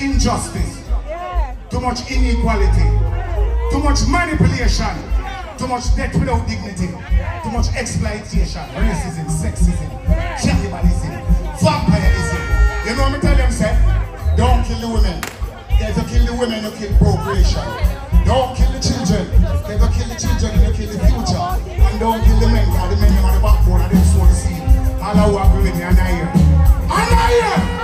injustice, too much inequality, too much manipulation, too much death without dignity, too much exploitation, racism, sexism, cannibalism, vampireism. You know what I'm telling them, sir? Don't kill the women. If you kill the women, you kill procreation. Don't kill the children. If you kill the children, you kill the future. And don't kill the men, because the men are the backbone and they sow the seed. Allah will agree with me, and I hear. And I hear!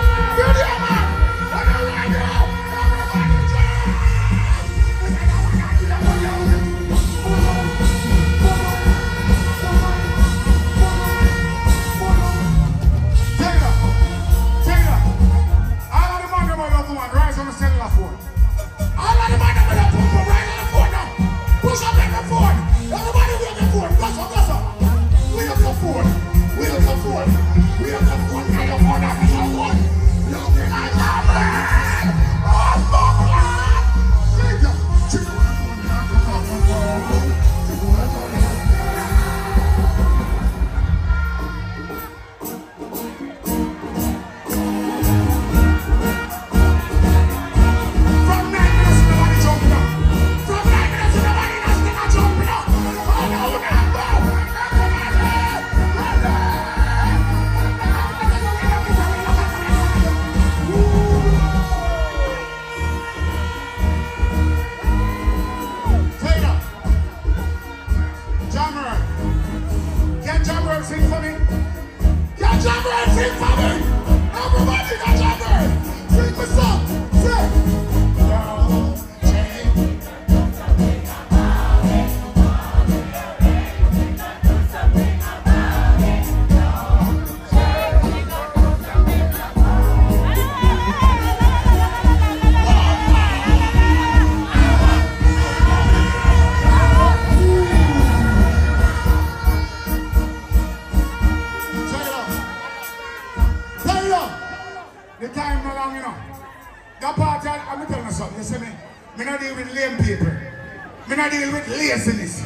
deal with laziness.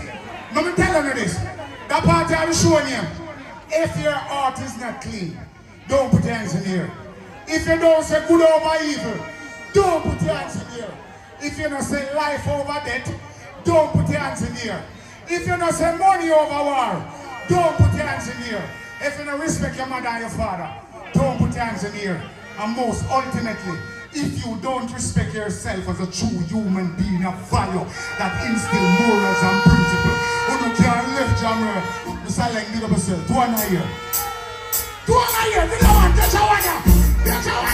Let me tell you this. The part I'm showing you. If your heart is not clean, don't put your hands in here. If you don't say good over evil, don't put your hands in here. If you don't say life over death, don't put your hands in here. If you don't say money over war, don't put your hands in here. If you don't respect your mother and your father, don't put your hands in here. And most ultimately, if you don't respect yourself as a true human being of value that instills morals and principles, you no can left jammer. You sound like nigga myself. Do one a year. Do one a year. Nigga want to show.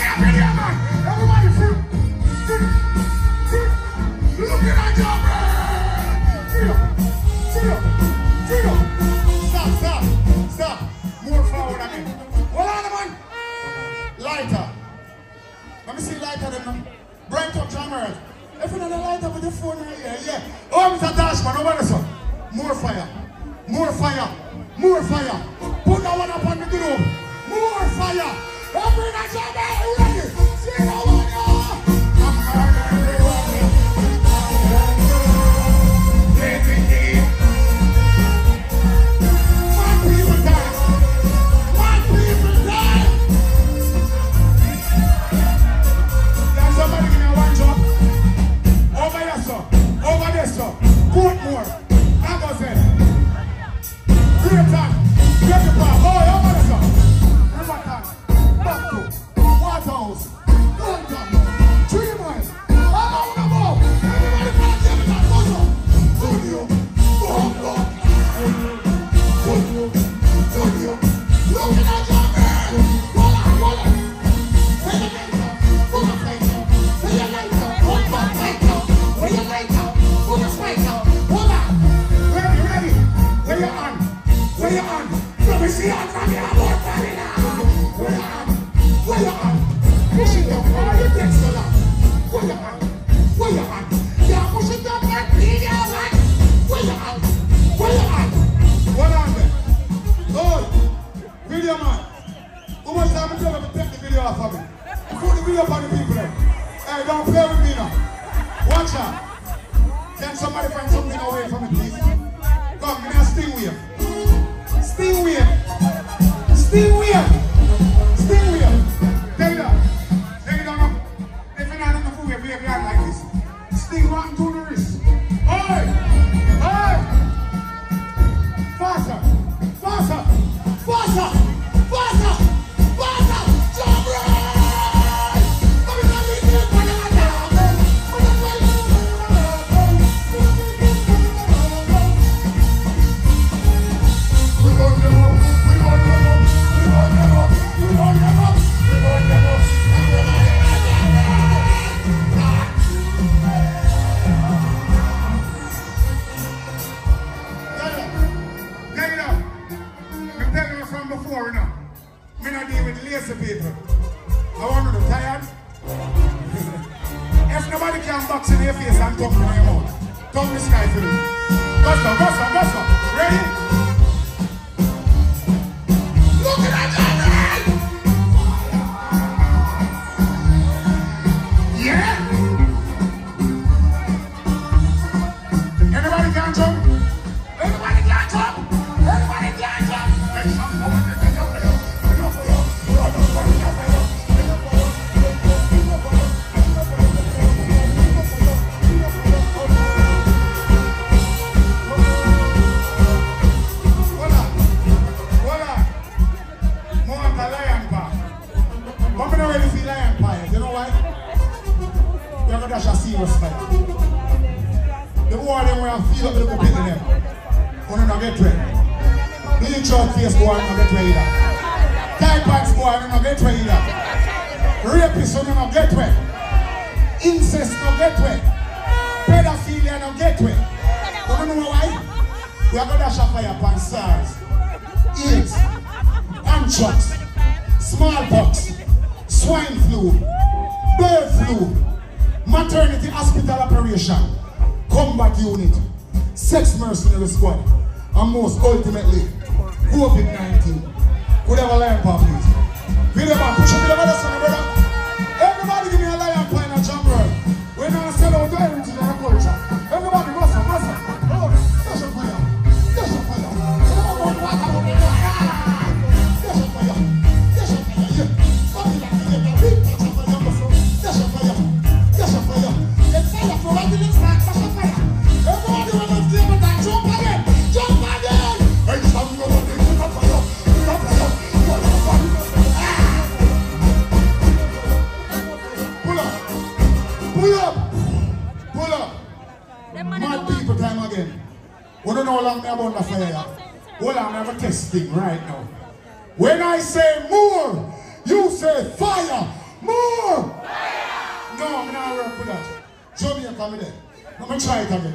In your face and talk in your mouth, talk the sky you. Bust up, bust up, bust up. Ready? Rapists is no gateway. Incest no gateway. Pedophilia no get way. Know why? We are going to shop fire upon SARS, AIDS, anthrax, smallpox, swine flu, bird flu, maternity hospital operation, combat unit, sex mercenary squad, and most ultimately, COVID-19. Could ever learn, Papa? Video, man, push up the brother. long me about the fire. Well, I'm never testing right now. When I say more, you say fire. More! Fire. No, I'm not work put that. Show me there. I'm going to try it again.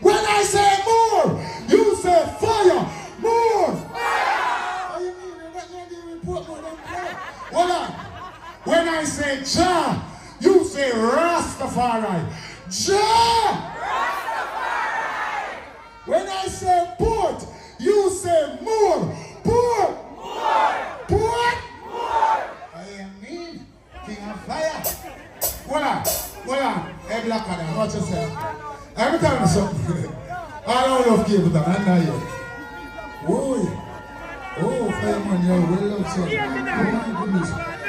When I say more, you say fire. More! What do you mean? You're me fire. Hold on. When I say Jah, you say Rastafari. Jah! Rastafari! When I say port, you say more. Port. More. Port. More. I am mean. King of fire. Hold on. Hold on. Hey, black man, watch Every time he's telling you something. I don't love Cape Town. I know you. Oh. Oh, fireman, you're well outside. Oh, my goodness.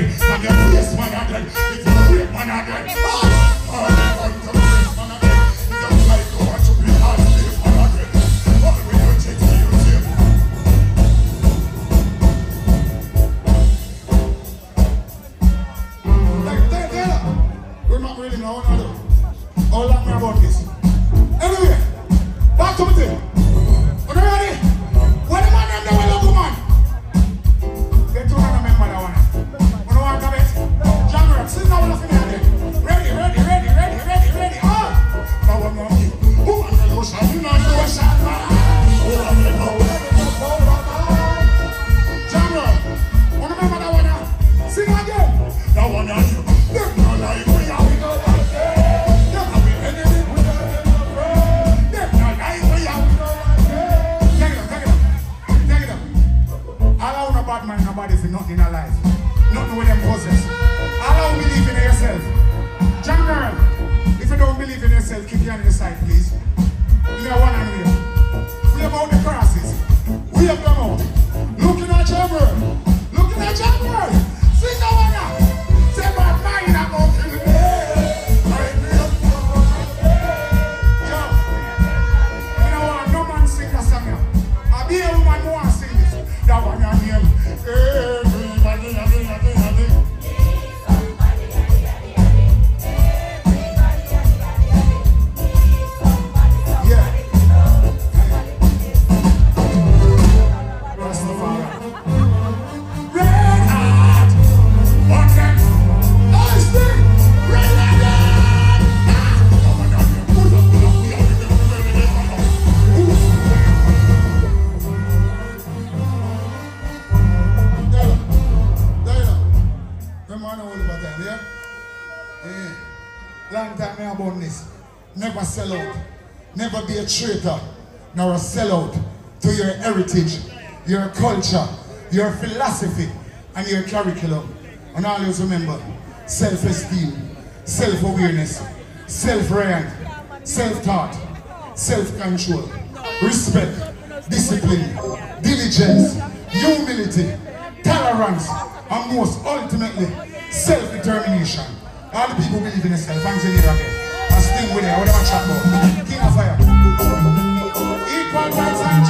man, and you face man again. It's a great man again. bad mind nobody for nothing in our life. Nothing with them possess. Allow believe in yourself. General, if you don't believe in yourself, keep your hand aside, please. We are one and We are about the crosses. We have come out. Looking at your world. Looking at your world. Sing the one. never sell out. Never be a traitor nor a sellout to your heritage, your culture, your philosophy, and your curriculum. And always remember, self-esteem, self-awareness, self-reliant, self-taught, self-control, respect, discipline, diligence, humility, tolerance, and most ultimately, self-determination. All the people believe in yourself. Thanks again thing with it. I want to match. King of fire. Equal rights and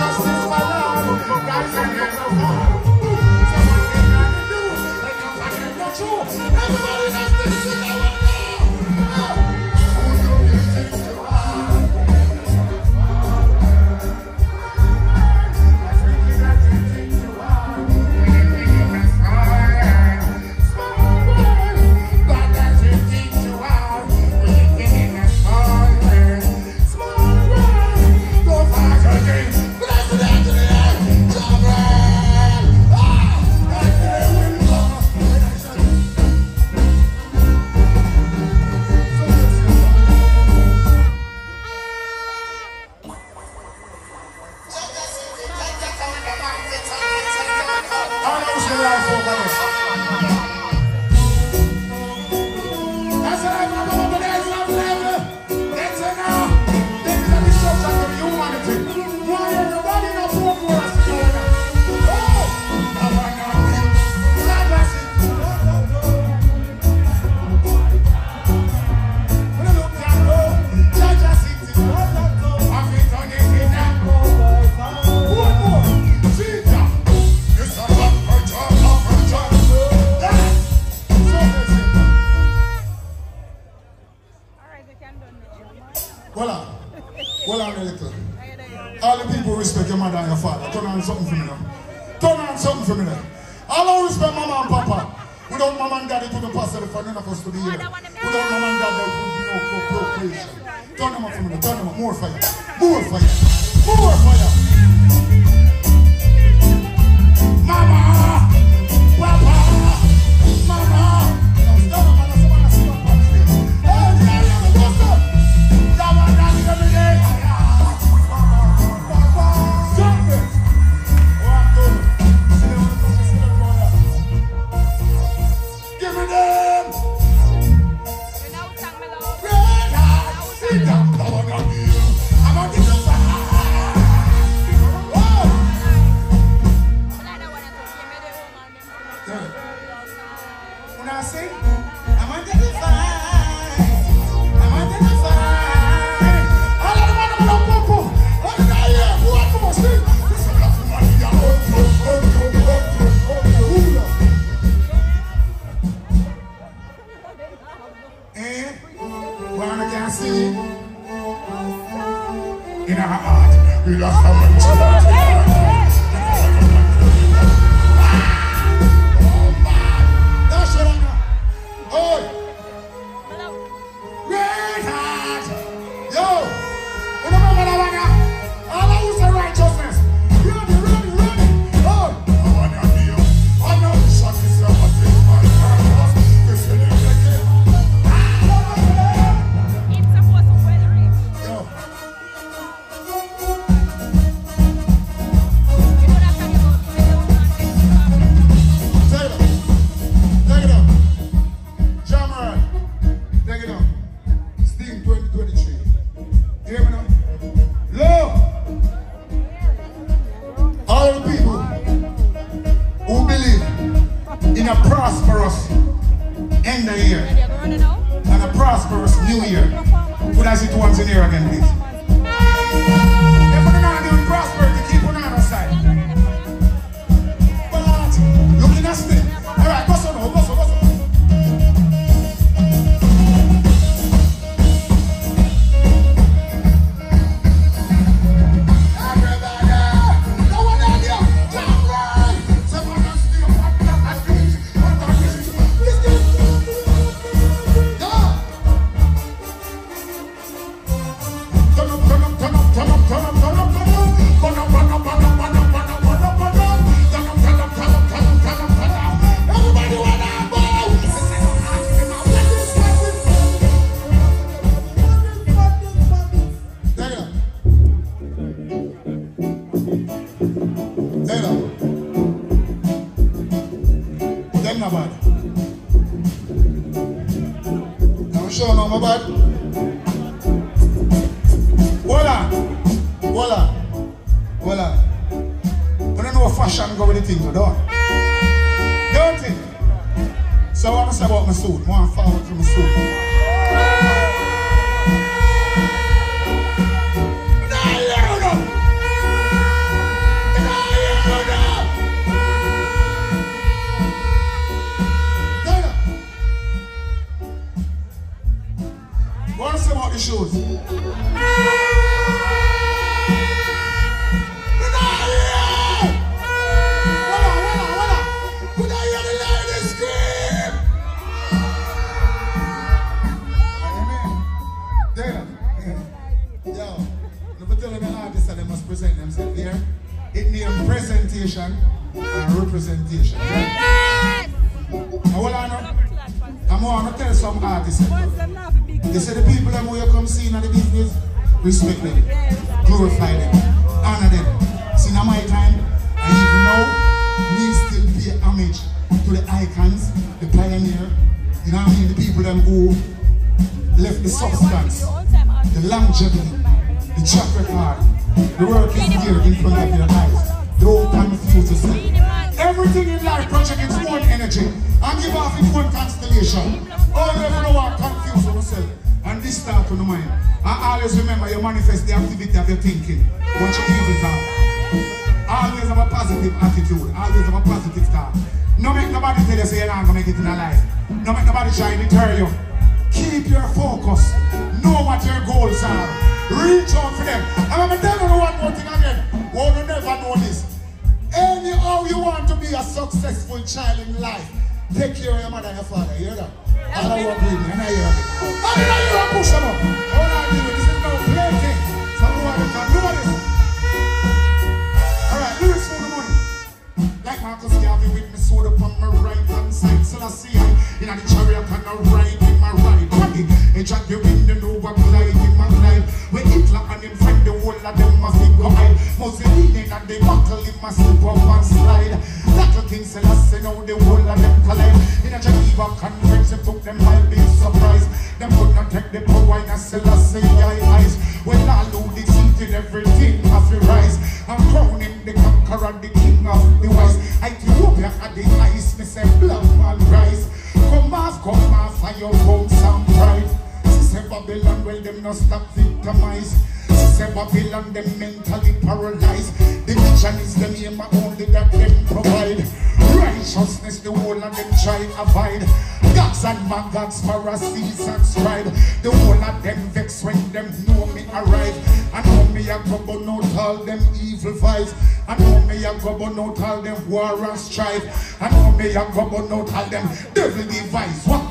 So I'm going to say about my suit. One forward from my suit. the icons, the pioneer, you know what I mean? The people them who left the substance, the longevity, the track record, the work is here in front of your eyes. The open to see. Everything in life project its own energy and give off its own constellation. All you ever know are confused with yourself. And this start on the mind. And always remember you manifest the activity of your thinking. What you even are. Always have a positive attitude. Always have a positive thought. No make nobody tell you say you're not going to make it in a life. No make nobody try to deter you. Keep your focus. Know what your goals are. Reach out for them. And I'm gonna tell you one more thing again. Well, you never know this. Anyhow you want to be a successful child in life, take care of your mother and your father. You hear that? I don't want to leave you. I hear you. I hear that. Push them up. I want to deal see. In a chariot and a ride in my right. Hey, Jack, you them know me arrive. I know me a go burn out all them evil vibes. I know me a go burn out all them war and strife. I know me a go burn out all them devil device. What?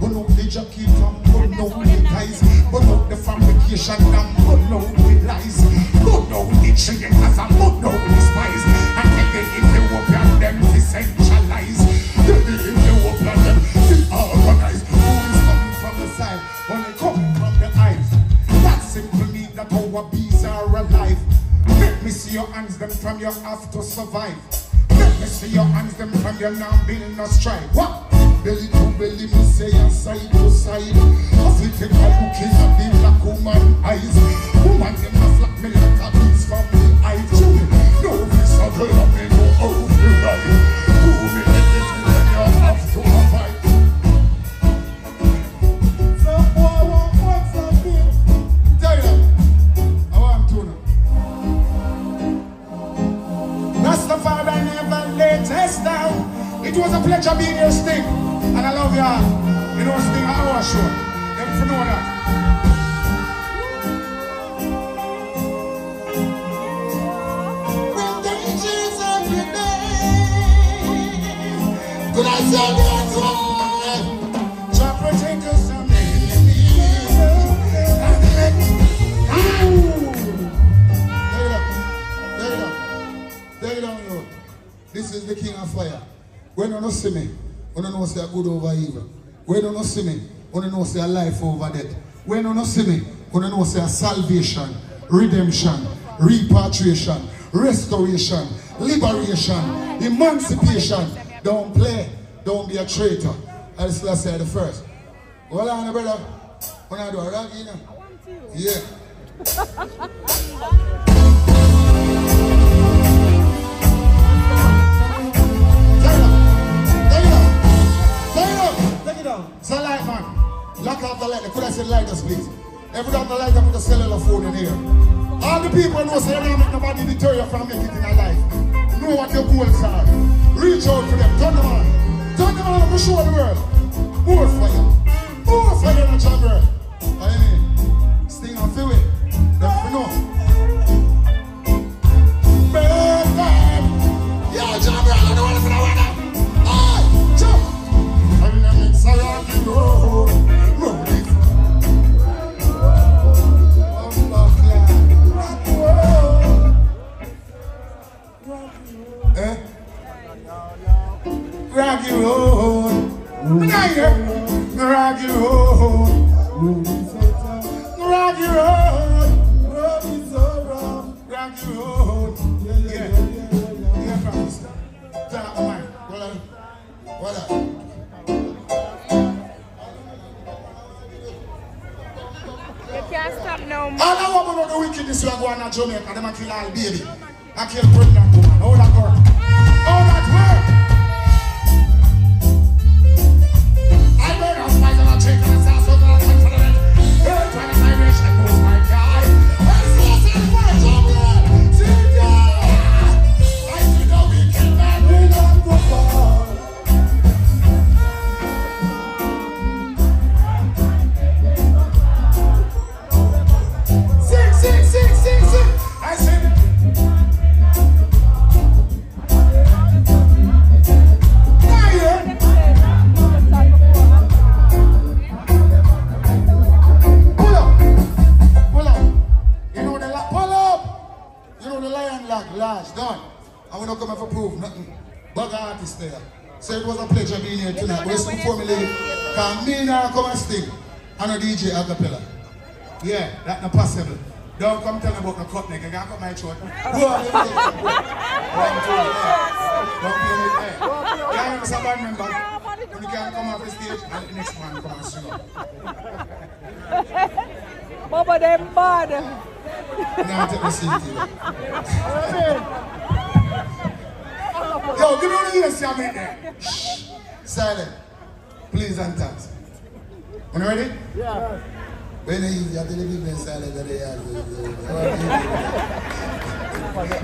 Burn out the jacket and burn out the ties. Burn out the fabrication and burn out the lies. Burn out the cheaters and burn out the spies. And take the Ethiopian them to your hands, them from your have to survive. Let me see your hands, them from your now building a strive. What? Belly to belly, me say a side to side. As we take a look in the black woman eyes. Woman, them a flap me like a beats from the eye. No, a girl, I me know how to ride. See me, don't know say a life over death. When you don't see me, don't know say a salvation, redemption, repatriation, restoration, liberation, emancipation. Don't play. Don't be a traitor. I just last say the first. Hold on, brother. When I do a you know. Yeah. up. Take it light man, lock out the light. They Could I say lighters, please? Every time the light, I put a cellular phone in here. All the people know say you don't make nobody deter you from making it in your life. Know what your goals are. Reach out to them. Turn them on. Turn them on to show the world. More fire. More fire in the chamber. What do you mean? Sting and feel it. Them for know. Rocky road. Rocky road, them a kill cut neck. I can't cut my throat. Go on, let me take it. One, two, yeah. Don't play with me. Yeah, I'm a band member. When you can come off the stage, and the next man come and sing up. Baba them bad. Now take the seat here. Yo, give me one of you see I'm there. Shh. Silent. Please and thanks. You ready? Yeah.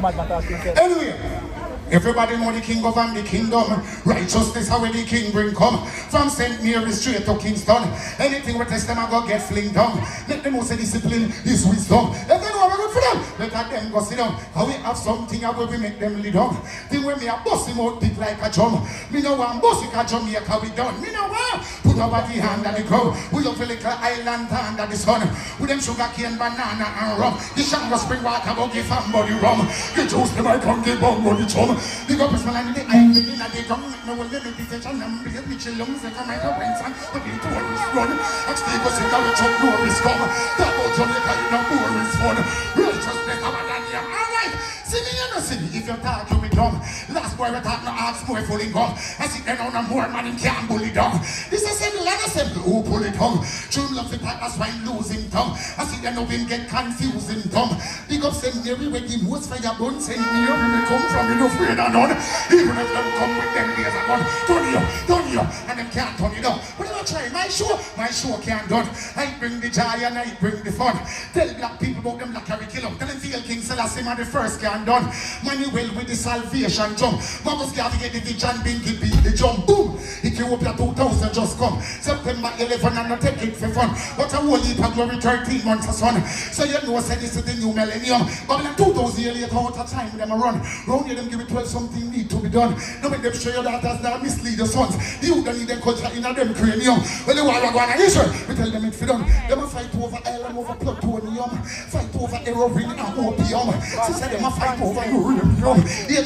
Mad, mad. Anyway, Everybody know the king govern the kingdom. Righteousness how the king bring come. From St. Mary straight to Kingston. Anything we test them I go get fling down. Let them know say discipline is wisdom. If they for them, let them go sit down. How we have something how we make them lead on. Thing when me a bust him out big like a drum. Me know one bust it a Jamaica we done. Me know one put our body under the ground. We up a little island under the sun. With them sugar cane, banana and rum. The shango spring water go give somebody rum. The juice them I come give bumbo the chum. Up his man and the eye, the dinner, the drum. No will limit the tension and breathe me chill lungs. They come out of winds and the beat towards run. And stay go sit down with Chuck Norris come. That about Jamaica, you know, Morris fun. You. All right. See me, you know, see me. If you talk, you be dumb. Last boy, we talk, no ask more full income. I see them on a more man, him can't bully down. This is simple and a simple. Who pull it down? True love the part, that's why losing tongue. I see them now him get confusing dumb. Big up St. Mary, where the most fire burn. St. Mary, me come from, you no afraid of none. Even if them come with them laser gun. Turn you, turn you, and them can't turn you down. But I'm try my show, my show can't done. I bring the joy and I bring the fun. Tell black people about them kill 'em. Tell them feel King Selassie man the first can done. Manuel with the salvation jump. Marcus Garvey get the vision, Binky beat the jump. Boom! Ethiopia 2000 just come. September 11 and I take it for fun. But a whole heap of glory 13 months of sun. So you know, say this is the new millennium. Babylon 2000 years later, out of time them a run. Round here them give it 12 something need to be done. Now make them show your daughters that mislead the sons. Youth don't need them culture in a them cranium. When the war go on Israel, we tell them it's for. Them a fight over Ireland, over plutonium. Fight over heroin and opium. Sister them a fight over uranium.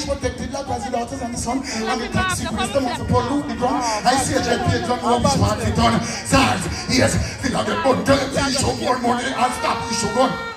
Protected like as the daughters and the son. And the taxi them want to pollute the ground. I see a jet plane done how which part it done. SARS, yes, the bun. Tell them to issue more money and stop issue gun. Yo,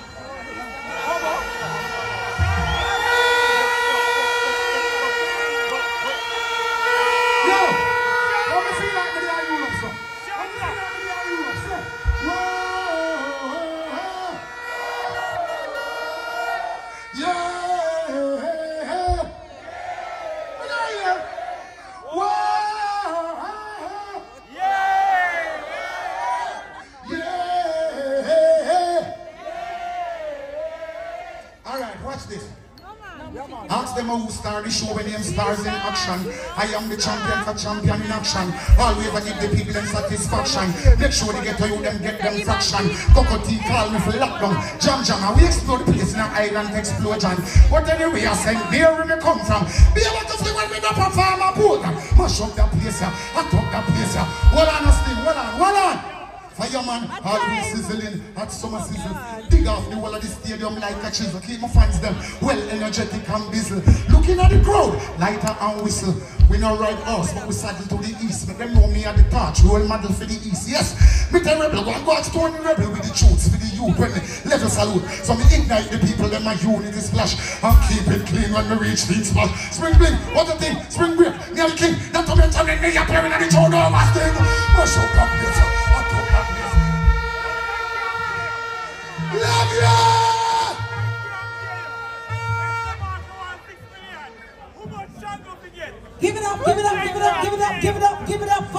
action. I am the champion for champion in action. Always I give the people them satisfaction. Make sure they get to you, them get them fraction. Cocoa Tea call me for lockdown. Jam jam, we explode the place in an island explosion. But anyway, I send where we may come from. Be able to see when we don't perform a boat. Mash up that place. Hot up that place. Hold on, still, hold on, hold on. Fireman, always sizzling, hot summer season. Dig off the wall of the stadium like a chisel. Keep my fans them well energetic and busy. Looking at the crowd, lighter and whistle. We not ride horse, but we saddle to the east. Make them know me at the torch, role model for the east. Yes, me tell rebel, go and stone the rebel with the truths for the youth when me level salute. So me ignite the people, them my unity splash. And keep it clean when me reach the spot. Spring bling, what a thing, spring break, near the king. Not to mention me, me appearing at the throne over. Give it up, give it up, give it up, give it up, give it up, give it up.